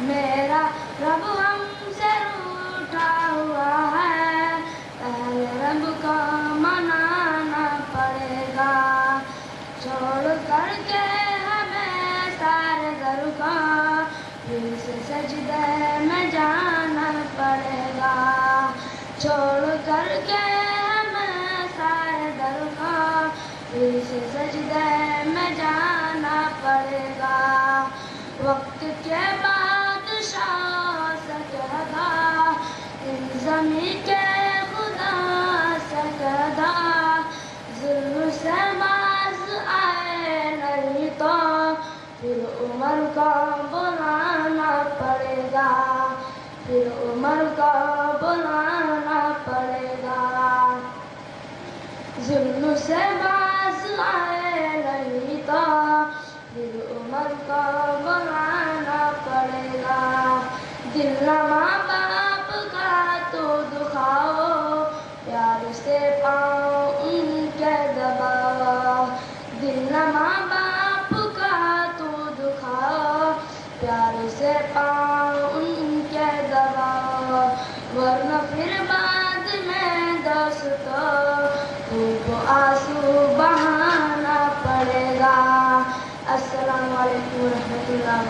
मेरा प्रभु हमसे रूठा हुआ है। पहले रब का मनाना पड़ेगा। छोड़ करके हमें सारे घर का दिल सजदे में जाना पड़ेगा। छोड़ करके हमें सारे घर का दिल सजदे में जाना पड़ेगा। वक्त के बाद उमर का बुलाना पड़ेगा। फिर उमर का बुलाना पड़ेगा। जुल्म से बाज आए नहीं तो फिर उमर का बुलाना पड़ेगा। दिल माँ बाप का तो दुखाओ, प्यार से पाओ उनके दबाओ और न फिर बाद में दोस्तों। तुमको आँसू बहाना पड़ेगा। अस्सलाम वालेकुम रहमतुल्लाह